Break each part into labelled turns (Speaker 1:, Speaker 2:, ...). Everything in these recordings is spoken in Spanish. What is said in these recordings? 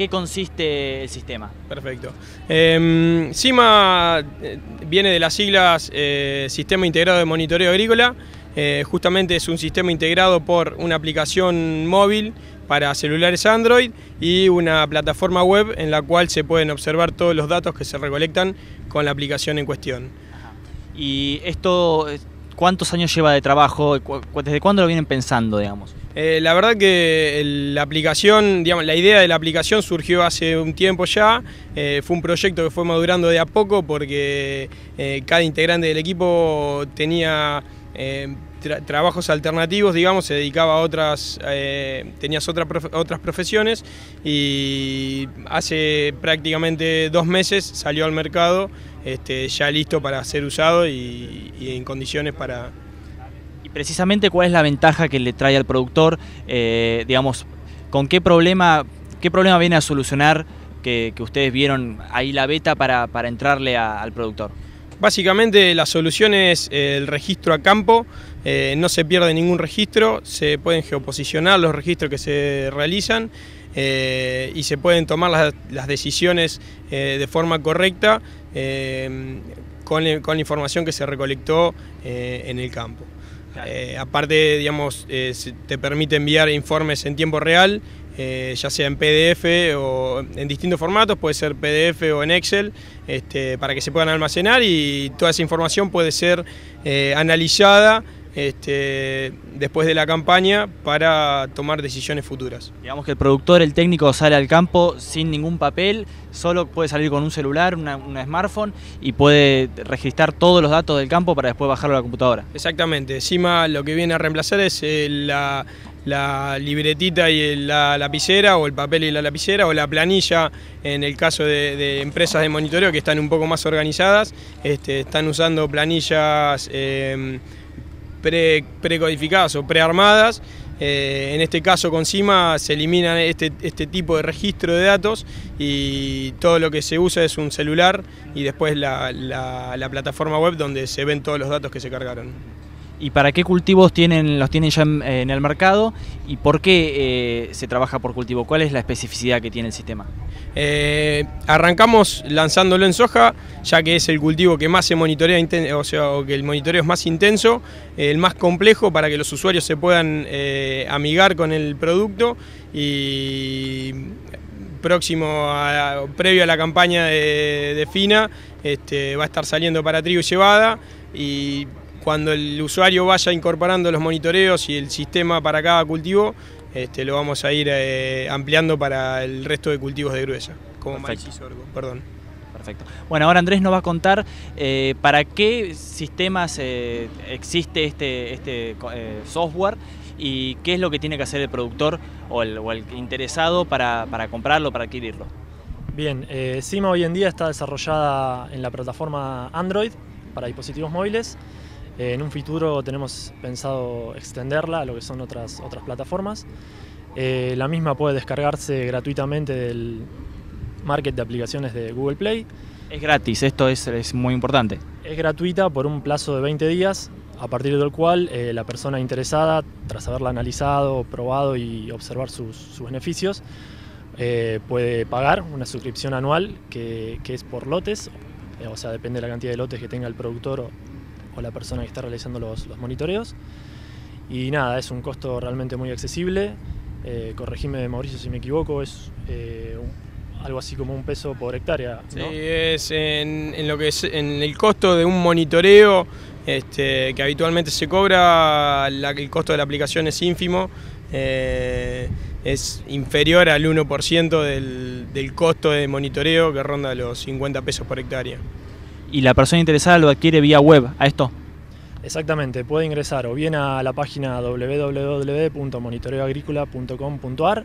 Speaker 1: qué consiste el sistema?
Speaker 2: Perfecto. Em, CIMA eh, viene de las siglas eh, Sistema Integrado de Monitoreo Agrícola. Eh, justamente es un sistema integrado por una aplicación móvil para celulares Android y una plataforma web en la cual se pueden observar todos los datos que se recolectan con la aplicación en cuestión.
Speaker 1: ¿Y esto cuántos años lleva de trabajo? ¿Desde cuándo lo vienen pensando, digamos?
Speaker 2: Eh, la verdad que la aplicación, digamos, la idea de la aplicación surgió hace un tiempo ya, eh, fue un proyecto que fue madurando de a poco porque eh, cada integrante del equipo tenía trabajos alternativos, digamos, se dedicaba a otras, tenías otras profesiones y hace prácticamente dos meses salió al mercado este, ya listo para ser usado y en condiciones para,
Speaker 1: precisamente cuál es la ventaja que le trae al productor, eh, digamos, con qué problema, qué problema viene a solucionar que, ustedes vieron ahí la beta para, entrarle al productor.
Speaker 2: Básicamente la solución es el registro a campo, eh, no se pierde ningún registro, se pueden geoposicionar los registros que se realizan eh, y se pueden tomar las, decisiones de forma correcta con, con, la información que se recolectó en el campo. Eh, aparte, digamos, eh, te permite enviar informes en tiempo real, eh, ya sea en PDF o en distintos formatos, puede ser PDF o en Excel, este, para que se puedan almacenar y toda esa información puede ser analizada este, después de la campaña para tomar decisiones futuras.
Speaker 1: Digamos que el productor, el técnico sale al campo sin ningún papel, solo puede salir con un celular, una, smartphone y puede registrar todos los datos del campo para después bajarlo a la computadora.
Speaker 2: Exactamente, encima lo que viene a reemplazar es eh, la, libretita y la lapicera o el papel y la lapicera o la planilla en el caso de, empresas de monitoreo que están un poco más organizadas, este, están usando planillas... Eh, precodificadas o prearmadas. Eh, en este caso con CIMA se elimina este, este, tipo de registro de datos y todo lo que se usa es un celular y después la, la plataforma web donde se ven todos los datos que se cargaron
Speaker 1: y para qué cultivos tienen, los tienen ya en, el mercado y por qué eh, se trabaja por cultivo, cuál es la especificidad que tiene el sistema.
Speaker 2: Eh, arrancamos lanzándolo en soja, ya que es el cultivo que más se monitorea, o sea, que el monitoreo es más intenso, el más complejo para que los usuarios se puedan eh, amigar con el producto y próximo a, previo a la campaña de, FINA este, va a estar saliendo para trigo y cebada y cuando el usuario vaya incorporando los monitoreos y el sistema para cada cultivo, este, lo vamos a ir eh, ampliando para el resto de cultivos de gruesa, como maíz y sorgo. Perdón.
Speaker 1: Perfecto. Bueno, ahora Andrés nos va a contar eh, para qué sistemas eh, existe este, este software y qué es lo que tiene que hacer el productor o el, interesado para, para, comprarlo, para adquirirlo.
Speaker 3: Bien, CIMA hoy en día está desarrollada en la plataforma Android para dispositivos móviles eh, en un futuro tenemos pensado extenderla a lo que son otras, otras plataformas. Eh, la misma puede descargarse gratuitamente del market de aplicaciones de Google Play.
Speaker 1: Es gratis, esto es, muy importante.
Speaker 3: Es gratuita por un plazo de 20 días, a partir del cual eh, la persona interesada, tras haberla analizado, probado y observar sus, beneficios, puede pagar una suscripción anual que, que es por lotes, o sea, depende de la cantidad de lotes que tenga el productor o la persona que está realizando los, monitoreos. Y nada, es un costo realmente muy accesible. Eh, corregime, Mauricio, si me equivoco, es eh, algo así como un peso por hectárea.
Speaker 2: Sí, es en, lo que es en el costo de un monitoreo este, que habitualmente se cobra, el costo de la aplicación es ínfimo. Eh, es inferior al 1% del, del costo de monitoreo que ronda los 50 pesos por hectárea
Speaker 1: y la persona interesada lo adquiere vía web a esto.
Speaker 3: Exactamente, puede ingresar o bien a la página www.monitoreoagrícola.com.ar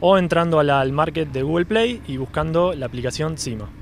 Speaker 3: o entrando al market de Google Play y buscando la aplicación CIMA.